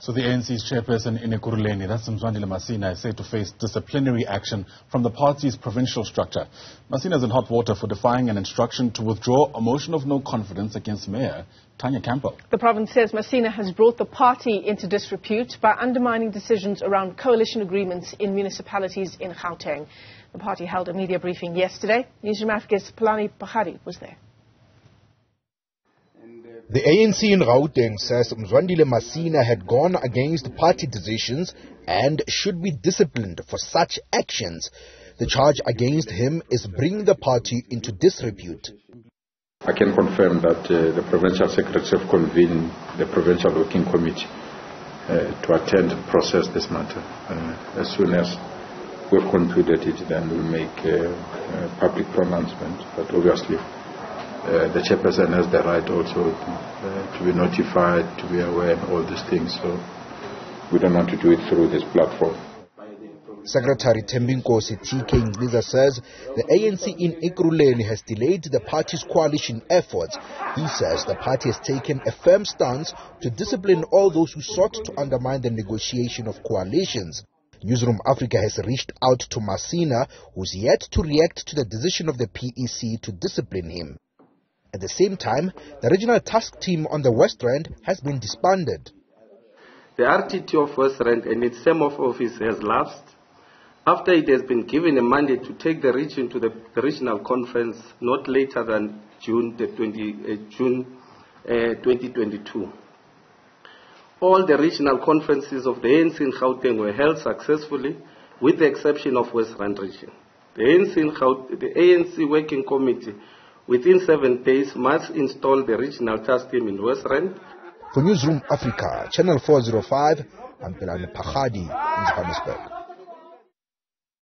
So the ANC's chairperson in Ekurhuleni, that's Mzwandile Masina, is said to face disciplinary action from the party's provincial structure. Masina is in hot water for defying an instruction to withdraw a motion of no confidence against Mayor Tania Campbell. The province says Masina has brought the party into disrepute by undermining decisions around coalition agreements in municipalities in Gauteng. The party held a media briefing yesterday. Newzroom Afrika's Pelane Phakgadi was there. The ANC in Gauteng says Mzwandile Masina had gone against party decisions and should be disciplined for such actions. The charge against him is bringing the party into disrepute. I can confirm that uh, the provincial secretary have convened the provincial working committee uh, to attend process this matter. Uh, as soon as we've concluded it, then we'll make a, a public pronouncement. But obviously, uh, the chairperson has the right also uh, to be notified, to be aware of all these things. So we don't want to do it through this platform. Secretary Thembinkosi TK Nciza says the ANC in Ekurhuleni has delayed the party's coalition efforts. He says the party has taken a firm stance to discipline all those who sought to undermine the negotiation of coalitions. Newzroom Afrika has reached out to Masina, who's yet to react to the decision of the PEC to discipline him. At the same time, the regional task team on the West Rand has been disbanded. The RTT of West Rand and its term of office has lapsed after it has been given a mandate to take the region to the, the regional conference not later than June, 20, uh, June uh, 2022. All the regional conferences of the ANC in Gauteng were held successfully with the exception of West Rand region. The ANC, the ANC Working Committee within seven days must install the regional task team in West Rand. For Newzroom Afrika, Channel 405, I'm Pelane Phakgadi in Johannesburg.